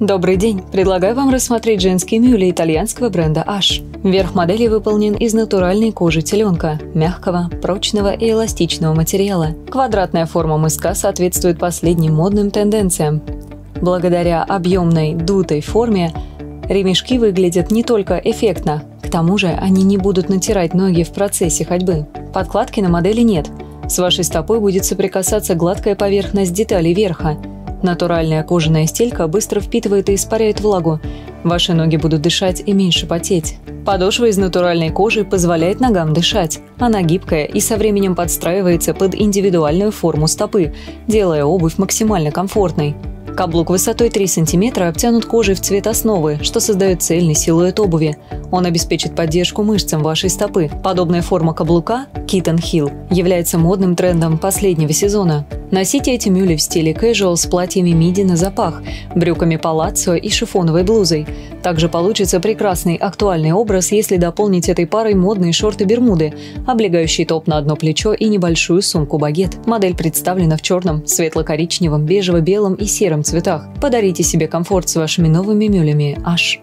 Добрый день! Предлагаю вам рассмотреть женские мюли итальянского бренда H. Верх модели выполнен из натуральной кожи теленка, мягкого, прочного и эластичного материала. Квадратная форма мыска соответствует последним модным тенденциям. Благодаря объемной, дутой форме ремешки выглядят не только эффектно, к тому же они не будут натирать ноги в процессе ходьбы. Подкладки на модели нет. С вашей стопой будет соприкасаться гладкая поверхность деталей верха – Натуральная кожаная стелька быстро впитывает и испаряет влагу. Ваши ноги будут дышать и меньше потеть. Подошва из натуральной кожи позволяет ногам дышать. Она гибкая и со временем подстраивается под индивидуальную форму стопы, делая обувь максимально комфортной. Каблук высотой 3 см обтянут кожей в цвет основы, что создает цельный силуэт обуви. Он обеспечит поддержку мышцам вашей стопы. Подобная форма каблука – Kitten Heel – является модным трендом последнего сезона. Носите эти мюли в стиле casual с платьями миди на запах, брюками палаццо и шифоновой блузой. Также получится прекрасный актуальный образ, если дополнить этой парой модные шорты-бермуды, облегающий топ на одно плечо и небольшую сумку-багет. Модель представлена в черном, светло-коричневом, бежево-белом и сером цветах. Подарите себе комфорт с вашими новыми мюлями H.